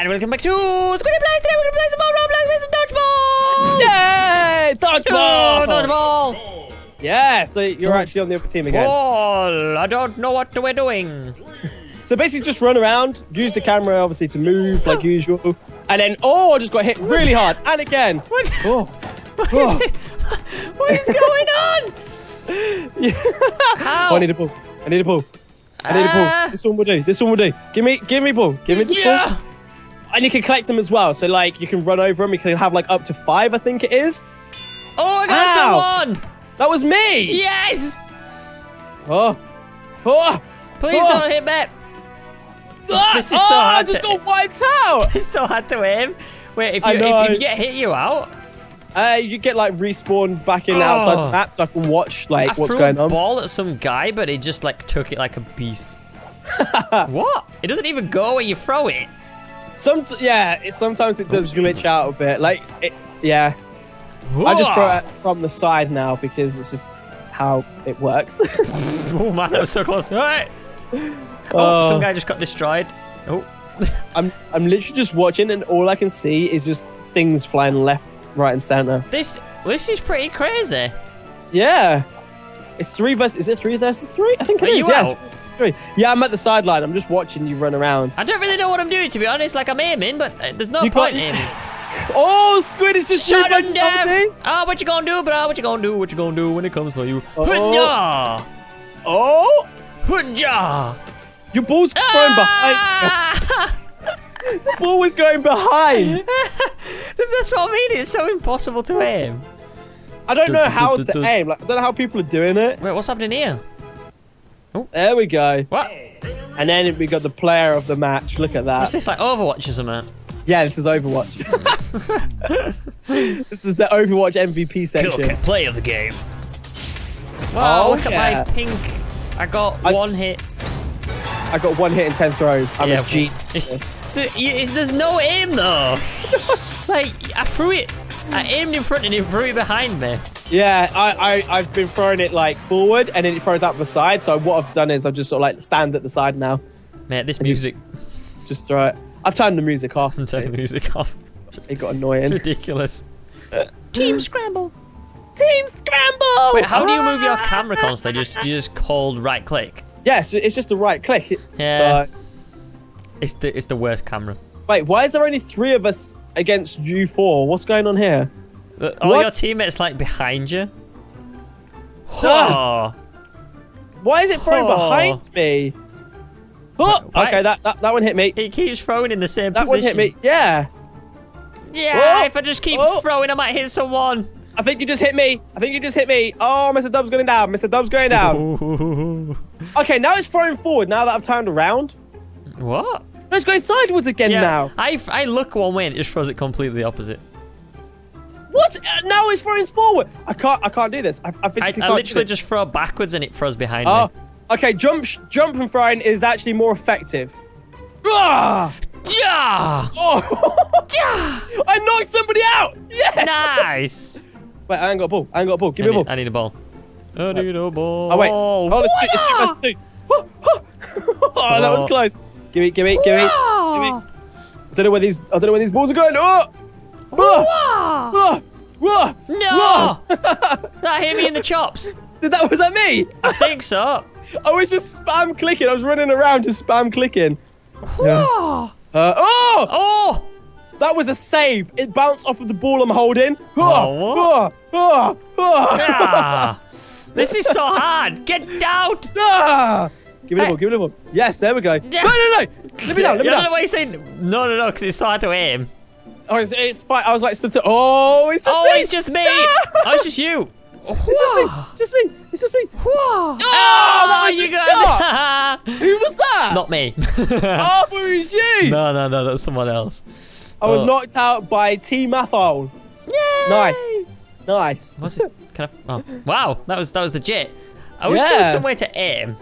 and welcome back to SquiddyPlays. Today we're gonna play some more Roblox with some dodgeball. Yay! Oh, Dodgeball! dodgeball. Yeah, so you're actually on the other team again. Ball. I don't know what we're doing. So basically just run around, use the camera obviously to move like usual. And then, oh, I just got hit really hard. And again. What? Oh. What Oh. is it? What is going on? How? Oh, I need a ball. I need a ball. I need a Ah. ball. This one will do. This one will do. Give me, give me ball. Give me this Yeah. ball. And you can collect them as well. So like you can run over them. You can have like up to five, I think it is. Oh, I got Ow. someone. That was me. Yes. Oh. Oh. Please Oh. don't hit me. Ah, This is oh, so I hard just to- got wiped out. It's so hard to aim. Wait, if you, if, if you get hit, you out. Uh, you get like respawned back in outside Oh. the map so I can watch like I what's threw a ball at some guy, but he just like took it like a beast. what? It doesn't even go where you throw it. Some yeah, it, sometimes it does glitch out a bit. Like it, yeah, I just throw it from the side now because it's just how it works. Oh man, that was so close. All right. Oh, Oh. some guy just got destroyed. Oh, I'm I'm literally just watching and all I can see is just things flying left, right, and center. this this is pretty crazy. Yeah, it's three versus. Is it three versus three? I think it Are is. you yeah, out? Three. Yeah, I'm at the sideline. I'm just watching you run around. I don't really know what I'm doing to be honest. Like I'm aiming, but uh, there's no You got- point aiming. Oh, squid! It's just Shut you him versus down. Oh, what you gonna do, bro? What you gonna do? What you gonna do when it comes for you? Oh. Hoo-yah! Oh, Hoo-yah! your ball's thrown behind. Ah! The ball was going behind. That's what I mean. It's so impossible to aim. I don't know Du- du- how to aim. Like, I don't know how people are doing it. Wait, what's happening here? Oh, there we go. What? And then we got the player of the match. Look at What's that. this like Overwatch or something? Yeah, this is Overwatch. this is the Overwatch MVP section. play of the game. Wow, Oh, look yeah. at my pink. I got I- one hit. I got one hit in ten throws. I'm Yeah, a G. It's, it's- there's no aim though. like I threw it. I aimed in front and it threw it behind me. Yeah, I, I I've been throwing it like forward and then it throws out the side. So what I've done is I've just sort of like stand at the side now. Mate, this music. Just throw it. I've turned the music off. I'm turning the music off. It got annoying. It's annoying. ridiculous. Team scramble. Team scramble. Wait, how do you move your ah! camera constantly? Just you just hold right click. Yes, it's just a right click. Yeah. So, uh, It's the it's the worst camera. wait, why is there only three of us against you four? What's going on here? All What? your teammates like behind you. Ah. Oh. Why is it thrown Oh. behind me? Oh, Why- okay, that, that that one hit me. He keeps throwing in the same That one hit me. Yeah. Yeah, Oh. if I just keep Oh. throwing, I might hit someone. I think you just hit me. I think you just hit me. Oh, Mr. Dub's going down. Mr. Dub's going down. Ooh. Okay, now it's thrown forward. Now that I've turned around, What? no, it's going sideways again Yeah, now. I, I look one way and it just throws it completely opposite. What? Uh, now it's thrown forward. I can't. I can't do this. I, I I, physically I can't literally just throw backwards and it throws behind Oh, me. okay. Jump, jump and throwing is actually more effective. Ah! Yeah! Oh! Yeah! I knocked somebody out. Yes. Nice! Wait, I ain't got a ball. I ain't got a ball. Give I me a ball. I need a ball. I need a ball. Oh wait. Oh, it's two. It's two versus two. Oh, oh. Oh, that was Oh. close. Give me, give me, give me. Give me. I don't know where these. I don't know where these balls are going. Oh! Oh! Oh! No! that hit me in the chops. Did that was that me? I think so. I was just spam clicking. I was running around just spam clicking. Yeah. Oh! Uh, oh! Oh! That was a save. It bounced off of the ball I'm holding. Oh, oh, oh. Ah! This is so hard. Get out! Ah! Give me the ball. Give me the ball. Yes, there we go. Yeah. No, no, no. Let me down. Let me no, no, down. no, what are you saying? No, no, no, because it's so hard to aim. Oh, it's, it's fine. I was like, oh, it's just oh, me. it's just me. Oh, it's just you. It's just me. It's just me. It's just me. Oh, that was you a got Who was that? Not me. Oh, it was you. no, no, no, that's someone else. I was Oh. knocked out by T Mathol. Yay! Nice. Nice. What's this? Can I? Oh, wow, that was that was legit. I wish there was Yeah. some way to aim.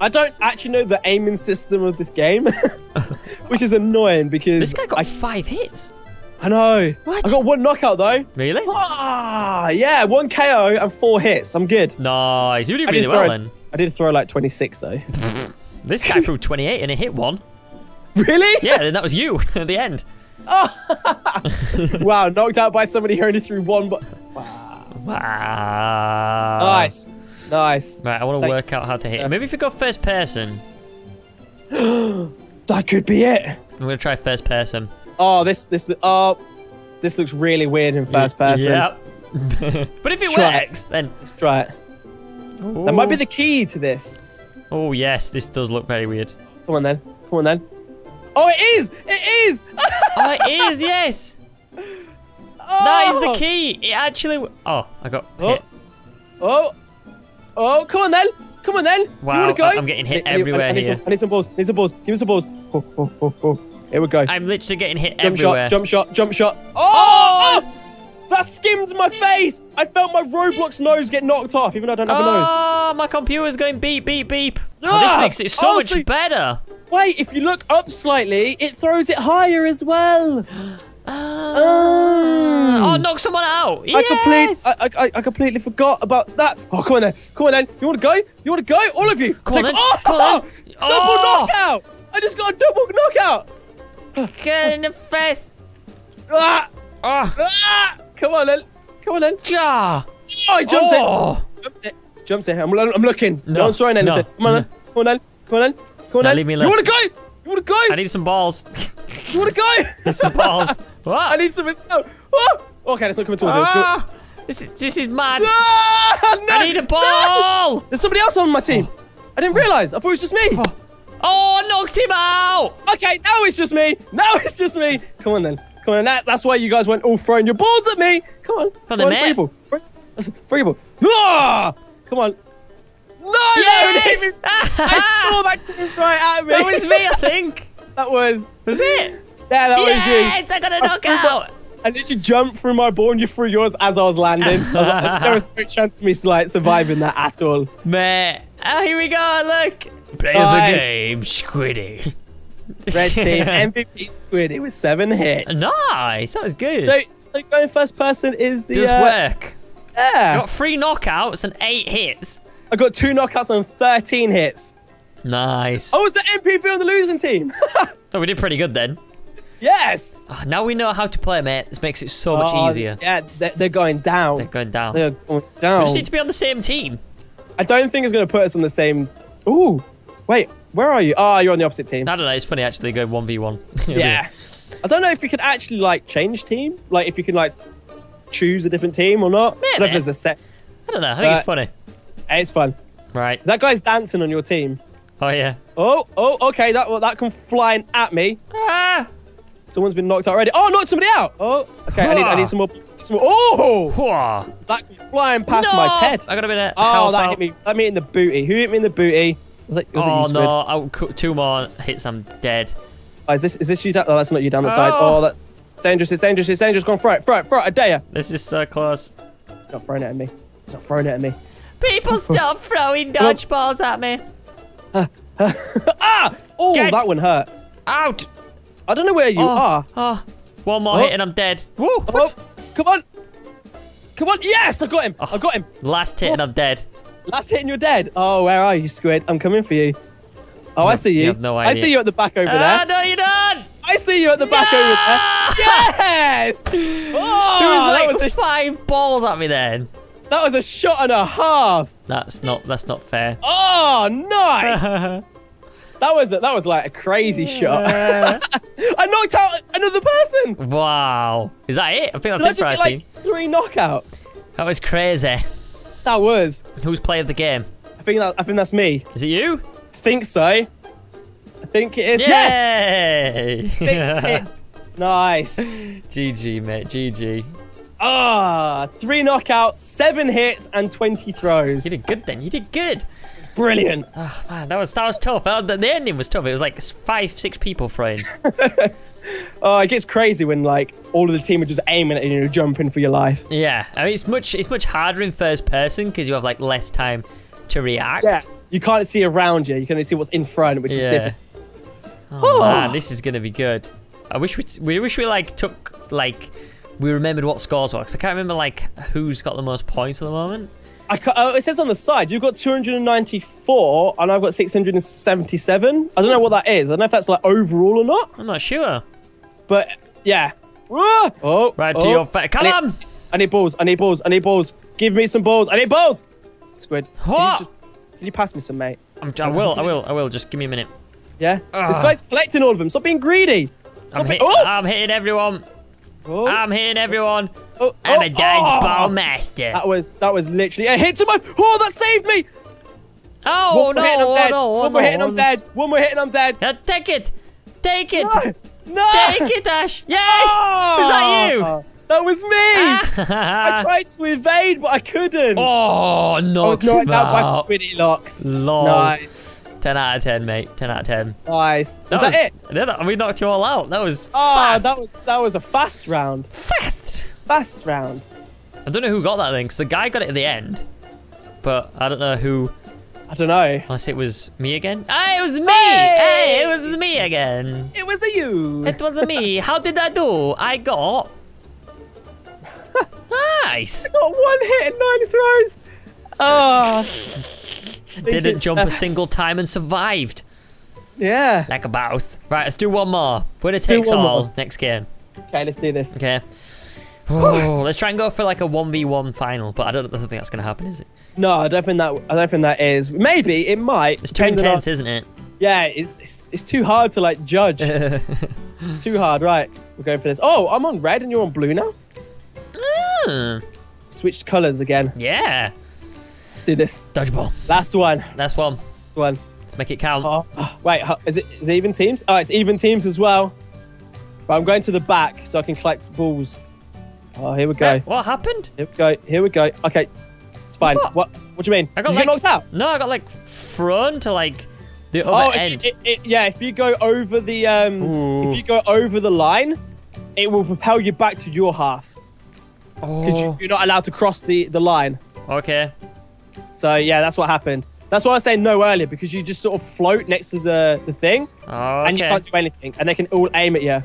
I don't actually know the aiming system of this game, which is annoying because This guy got I, five hits. I know. What? I got one knockout though. Really? Ah, yeah, one KO and four hits. I'm good. Nice. You did I really did well throw- then. I did throw like 26 though. This guy threw 28 and it hit one. Really? Yeah, then that was you at the end. wow, knocked out by somebody who only threw one. But wow. Wow. nice, nice. Right, I want to work out how to hit. it. Maybe if we go first person. That could be it. I'm gonna try first person. Oh, this this oh, this looks really weird in first person. Yep. but if it Try it. works, then Let's try it. That might be the key to this. Oh yes, this does look very weird. Come on then. Come on then. Oh, it is! It is! Oh, it is. Yes. oh! That is the oh! key. It actually. Oh, I got Oh. hit. Oh! Oh, come on then! Come on then! Wow, go? I- I'm getting hit I- I everywhere I need here. Some, I need some balls. I need some balls. Give me some balls. Oh, oh, oh, oh. Here we go. I'm literally getting hit jump everywhere. shot, jump shot, jump shot. Oh! oh! That skimmed my face! I felt my Roblox nose get knocked off, even though I don't have a nose. Oh, my computer's going beep, beep, beep. Oh, this Ah! makes it so Oh, much better. Wait, if you look up slightly, it throws it higher as well. Ah. Oh, knock someone out. I, complete, I, I, I completely forgot about that. Oh, come on then. Come on then. You want to go? You want to go? All of you. Come on then. Oh, Come on then. double Oh. knockout. I just got a double knockout. Get in the face. Ah, Oh, ah. Come on then. Come on then. ja. Oh, he jumps oh. it. Jumps it. Jumps it. I'm, I'm looking. No, No, one's throwing anything. no, Come on then. Come on then. Come on then. Come on No, then. leave me alone. you want to go? You want to go? I need some balls. You want to go? Need some balls. What? I need some well. Oh. Okay, it's not coming towards. Ah, this is this is mad. Ah, no, I need a no. ball. There's somebody else on my team. I didn't realise. I thought it was just me. Oh, I knocked him out. Okay, now it's just me. Now it's just me. Come on then. Come on. That, that's why you guys went all throwing your balls at me. Come on. on then, Free ball. Free- ball. Ah! Come on. No, no, Yes. no, I saw that right at me. That was me, I think. that was. Was it? Yeah, that was you. Yes, I got a knockout. I literally jumped through my ball and you threw yours as I was landing. I was like, there was no chance of me like surviving that at all. Mate. Oh, here we go. Look. Play Nice. the game, Squiddy. Red team MVP squid. It was seven hits. Nice. That was good. So, so going first person is the. Does uh, work. Yeah. Got three knockouts and eight hits. I got two knockouts on 13 hits. Nice. I was the MVP on the losing team. Oh, we did pretty good then. Yes. Oh, now we know how to play, mate. This makes it so much Oh, easier. Yeah, they're, they're going down. They're going down. They're going We down. just need to be on the same team. I don't think it's going to put us on the same. Ooh. Wait, where are you? Oh, you're on the opposite team. I don't know. It's funny actually. Go one v one. Yeah. I don't know if you could actually like change team. Like if you can like choose a different team or not. I don't know if there's a set. I don't know. I think Uh, it's funny. It's fun. Right. That guy's dancing on your team. Oh yeah. Oh, oh, okay. That well, that come flying at me. Ah. Someone's been knocked out already. Oh, knocked somebody out. Oh, okay. I need, I need some more. Some more. Oh, Whoa. that flying past no! my head. I got a bit of Oh, that out. hit me. That me in the booty. Who hit me in the booty? Was it? Was it Oh you, Squid? no! I, cou- two more hits. I'm dead. Oh, is this? Is this you? Down? Oh, that's not you down the side. Oh. Oh, that's it's dangerous. It's dangerous. It's dangerous. Go on, throw it. Throw it. Throw it. I dare you. This is so close. He's not throwing it at me. He's not throwing it at me. People stop throwing dodgeballs at me. Ah! Oh, Get- that one hurt. Out! I don't know where you oh, are. oh. One more Oh. hit and I'm dead. Woo! Oh, What? come on. Come on. Yes, I got him. Oh. I got him. Last hit and I'm dead. Last hit and you're dead. Oh, where are you, Squid? I'm coming for you. Oh, I see you. you have no I see you at the back over Ah, there. no, you don't! I see you at the back No! over there. Yes! Oh, There was that, like was a, five balls at me then. that was a shot and a half. That's not. That's not fair. Oh, nice. that was a, that was like a crazy shot. I knocked out another person. wow. Is that it? I think Did I that's it just for our get team. like three knockouts? That was crazy. That was. Who's player of the game? I think that I think that's me. Is it you? I think so. I think it is. Yes. Six hits. Nice. GG, mate. GG. Ah, three knockouts, seven hits, and 20 throws. You did good then. You did good. Brilliant. Oh, man, that was that was tough. That was, the, ending was tough. It was like five, six people throwing. Oh, it gets crazy when like all of the team are just aiming at you you're jumping for your life. yeah, I mean it's much it's much harder in first person because you have like less time to react. Yeah. You can't see around you. You can only see what's in front, which is Yeah. different. Oh, man, oh. this is gonna be good. I wish we we wish we like took like we remembered what scores were because I can't remember like who's got the most points at the moment. I ca- oh, it says on the side you've got 294 and I've got 677. I don't know what that is. I don't know if that's like overall or not, I'm not sure. but yeah. Ah! Oh, Right to oh. your face. Come I on! I need balls. I need balls. I need balls. Give me some balls. I need balls. Squid. Can you, just- can you pass me some, mate? I'm, I will, I will, I will. Just give me a minute. Yeah. Ah. This guy's collecting all of them. Stop being greedy. Stop I'm, being- hit, oh! I'm hitting everyone. Oh! I'm hitting everyone. Oh, I'm oh, a dance oh! master. That was that was literally a hit to my. Oh, that saved me. Oh, One no, more hit and I'm oh, dead. no, oh, One more hit and. I'm dead. One more hit and I'm dead. Yeah, take it. Take it. No. No. Take it, Ash. Yes. Is that you? That was me. I Ah. tried to evade, but I couldn't. oh, I was knocked knocked him out by out. Squiddy locks. Lol. Nice. 10 out of 10, mate. 10 out of 10. Nice. Was that, it? Yeah, that- we knocked you all out. That was Oh, fast. that was that was a fast round. fast. Fast round. I don't know who got that thing, because the guy got it at the end. But I don't know who, I don't know. unless it was me again. Ah, it was me! Hey! Hey, it was me again. It was a you. It was me. How did I do? I got... nice. got one hit and nine throws. Oh. Didn't jump a single time and survived. Yeah. Like a mouse. Right, let's do one more. Winner do takes all. more. Next game. Okay, let's do this. Okay. Oh, let's try and go for like a 1v1 final, but I don't, I don't think that's going to happen, is it? No, I don't think that. I don't think that is. Maybe it might. It's too depending on- intense, isn't it? yeah, it's, it's it's too hard to like judge. too hard. Right, we're going for this. Oh, I'm on red and you're on blue now. Hmm, Switched colors again. yeah. Let's do this. Dodgeball. Last one. Last one. Last one. Let's make it count. Oh, oh, wait, is it is it even teams? Oh, it's even teams as well. Right, I'm going to the back so I can collect balls. Oh, here we go. Eh, What happened? Here we go. Here we go. Okay, it's fine. What? What? What, do you mean? I got Did you get like- knocked out? No, I got like thrown to like the Oh, other if end. you- it- it- yeah. If you go over the um, Ooh. if you go over the line, it will propel you back to your half because you, oh, you're not allowed to cross the the line. okay. So yeah, that's what happened. That's why I was saying no earlier because you just sort of float next to the the thing Oh, and you can't do anything, and they can all aim at you.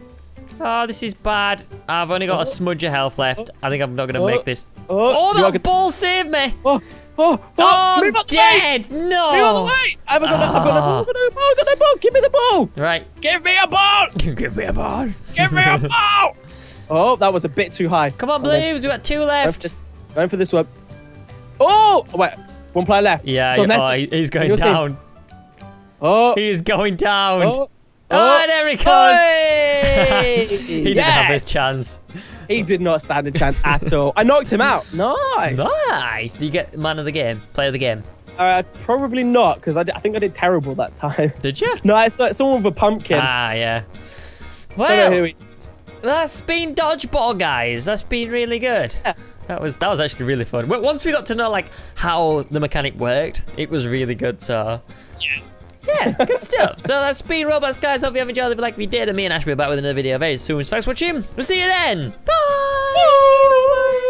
Oh, this is bad. I've only got a Oh. smudge of health left. I think I'm not going to Oh. make this. Oh, Oh, that ball saved me. Oh, oh, oh, Oh, move I'm the way! dead. No. Move out the way! I haven't got, no, I've got no ball, Ah. I've got no ball, I've got no ball! Give me the ball! Right. Give me a ball! Give me a ball. Give me a ball! oh, that was a bit too high. Come on, Blues. We got two Going for left. going for this one. Oh! Wait, one player left. Yeah, So oh, he's going down. Oh! He's going down. Oh! Oh, there he goes. He didn't have his chance. He did not stand a chance at all. I knocked him out. Nice. Nice. You get man of the game, player of the game. Uh, probably not, because I, I think I did terrible that time. Did you? no, it's uh, someone with a pumpkin. Ah, yeah. I don't know who Well, that's been dodgeball, guys. That's been really good. Yeah. That was that was actually really fun. Once we got to know like how the mechanic worked, it was really good. So Yeah. Yeah, good stuff. So that's been Roblox, guys. Hope you have enjoyed. If you like, we did, and me and Ash will be back with another video very soon. So thanks for watching. We'll see you then. Bye.